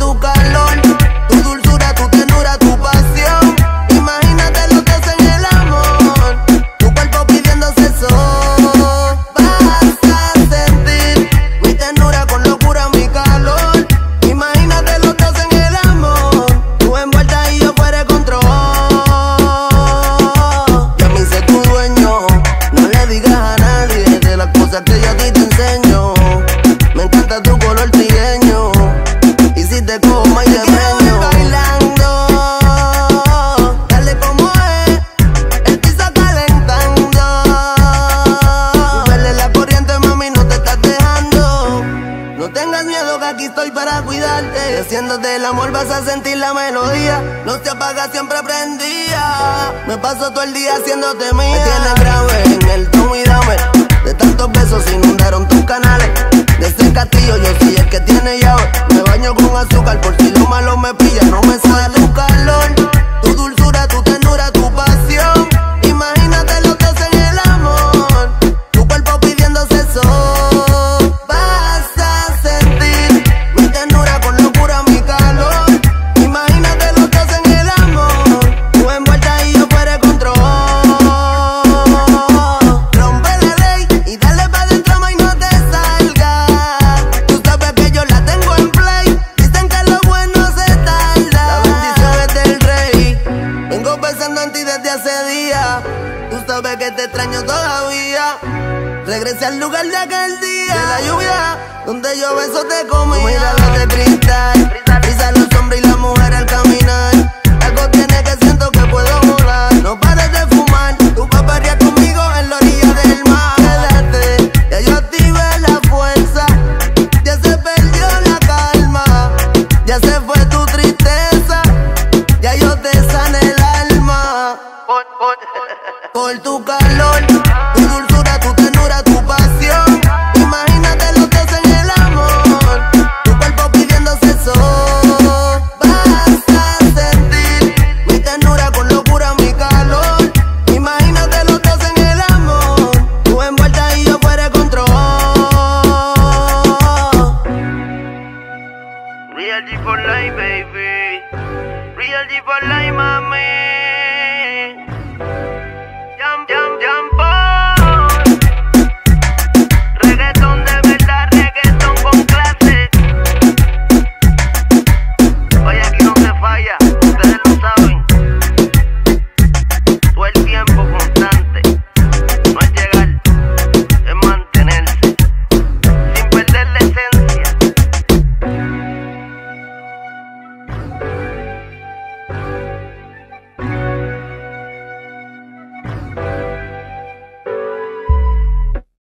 tu calor, tu dulzura, tu ternura, tu pasión. Imagínate lo que es en el amor, tu cuerpo pidiéndose sol. Vas a sentir mi ternura con locura, mi calor. Imagínate lo que es en el amor, tú envuelta y yo fuera de control. Ya me hice tu dueño, no le digas a nadie de las cosas que yo a ti te enseño. Me encanta tu color, tiene estoy para cuidarte. Haciéndote el amor vas a sentir la melodía. No se apaga, siempre prendía. Me paso todo el día haciéndote mía. Me tienes grave en el tomo y dame. De tantos besos inundaron tus canales. De ese castillo yo soy el que tiene llave. Me baño con azúcar por si lo malo me pilla. No me sale tu desde hace días. Tú sabes que te extraño todavía. Regresé al lugar de aquel día. De la lluvia, donde yo beso te comía. Mira de Por tu calor, tu dulzura, tu ternura, tu pasión. Imagínate lo que es en el amor. Tu cuerpo pidiéndose sol. Vas a sentir mi ternura con locura, mi calor. Imagínate lo que es en el amor. Tú envuelta y yo fuera de control. Real G for life, baby. Real G for life, mami.